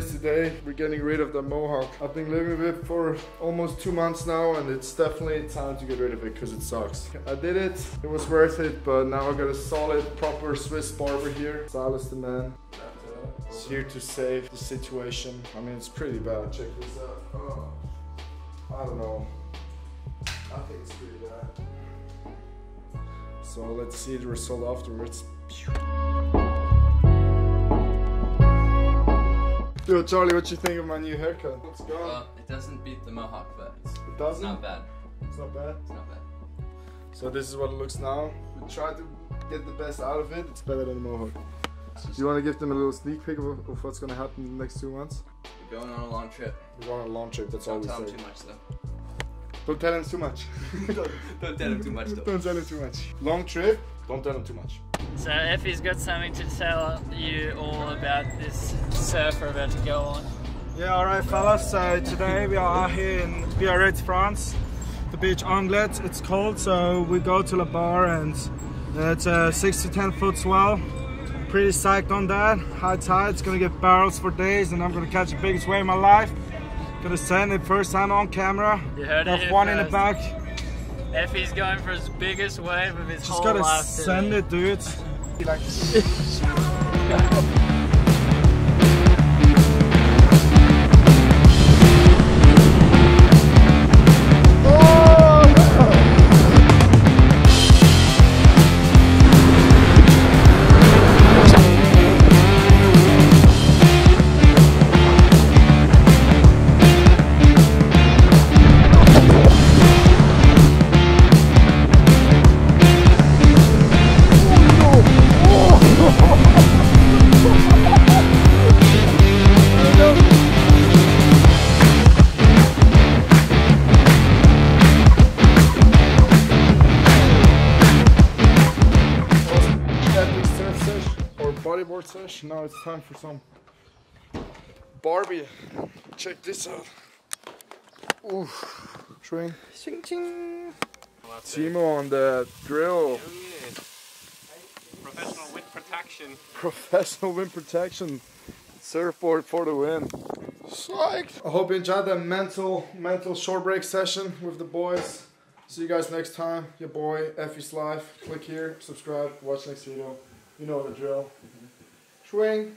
today's today. We're getting rid of the mohawk. I've been living with it for almost two months now and it's definitely time to get rid of it because it sucks. I did it, it was worth it, but now I got a solid, proper Swiss barber here. Silas the man. He's here to save the situation. I mean, it's pretty bad. Check this out. Oh, I don't know. I think it's pretty bad. So let's see the result afterwards. Yo, Charlie, what you think of my new haircut? Let's go. Well, it doesn't beat the mohawk, but it's, it doesn't? not bad. It's not bad. It's not bad. So this is what it looks now. We try to get the best out of it. It's better than the mohawk. Do you want to give them a little sneak peek of, of what's going to happen in the next two months? We're going on a long trip. We're going on a long trip, that's all Don't we tell say. him too much though. Don't tell him too much. don't, don't tell him too much though. Don't tell him too much. Long trip, don't tell him too much. So Ephi's got something to tell you all about this surf we're about to go on. Yeah, alright fellas, so today we are out here in Biarritz, France. The beach Anglet, it's cold, so we go to the bar and it's a 6 to 10 foot swell. Pretty psyched on that. High tide, it's gonna get barrels for days and I'm gonna catch the biggest wave in my life. Gonna send it first time on camera. You heard it Got here one in the back. Ephi's going for his biggest wave of his whole life. Just gotta send today. it, dude. bodyboard sesh. Now it's time for some Barbie. Check this out. Ooh, swing. Ching ching. Timo on the drill. Oh, Professional wind protection. Professional wind protection. Surfboard for the win. Psyched. I hope you enjoyed that mental mental shore break session with the boys. See you guys next time. Your boy Ephi's life. Click here, subscribe, watch next video. You know the drill. Swing.